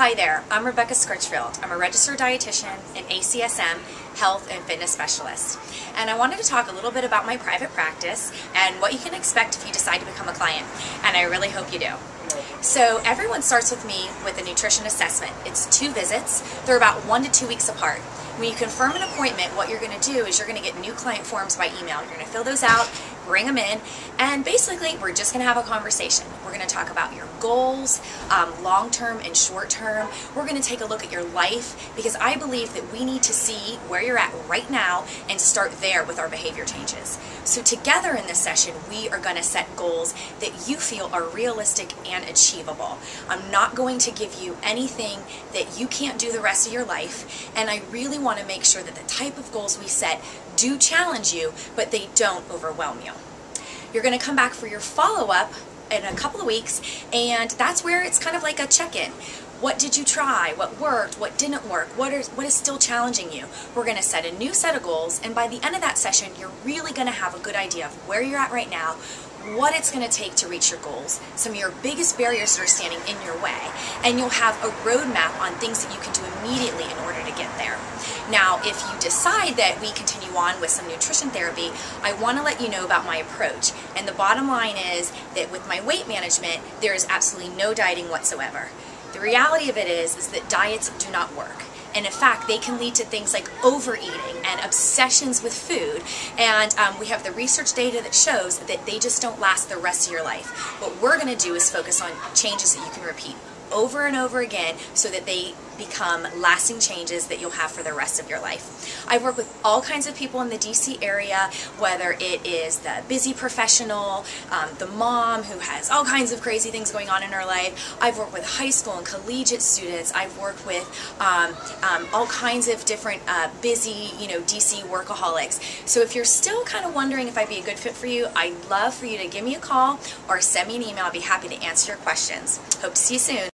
Hi there, I'm Rebecca Scritchfield. I'm a registered dietitian and ACSM health and fitness specialist. And I wanted to talk a little bit about my private practice and what you can expect if you decide to become a client. And I really hope you do. So everyone starts with me with a nutrition assessment. It's two visits. They're about one to two weeks apart. When you confirm an appointment, what you're going to do is you're going to get new client forms by email. You're going to fill those out, bring them in, and basically we're just going to have a conversation. We're going to talk about your goals, um, long-term and short-term. We're going to take a look at your life because I believe that we need to see where you're at right now and start there with our behavior changes. So together in this session, we are going to set goals that you feel are realistic and achievable. I'm not going to give you anything that you can't do the rest of your life, and I really want to make sure that the type of goals we set do challenge you, but they don't overwhelm you. You're going to come back for your follow-up in a couple of weeks, and that's where it's kind of like a check-in. What did you try? What worked? What didn't work? What is, what is still challenging you? We're going to set a new set of goals, and by the end of that session, you're really going to have a good idea of where you're at right now, what it's going to take to reach your goals, some of your biggest barriers that are standing in your way, and you'll have a roadmap on things that you can do immediately in order to get there. Now, if you decide that we continue on with some nutrition therapy, I want to let you know about my approach. And the bottom line is that with my weight management, there is absolutely no dieting whatsoever. The reality of it is, is that diets do not work. And in fact, they can lead to things like overeating and obsessions with food. And um, we have the research data that shows that they just don't last the rest of your life. What we're going to do is focus on changes that you can repeat over and over again so that they become lasting changes that you'll have for the rest of your life. I work with all kinds of people in the DC area, whether it is the busy professional, um, the mom who has all kinds of crazy things going on in her life. I've worked with high school and collegiate students. I've worked with um, um, all kinds of different uh, busy, you know, DC workaholics. So if you're still kind of wondering if I'd be a good fit for you, I'd love for you to give me a call or send me an email. I'd be happy to answer your questions. Hope to see you soon.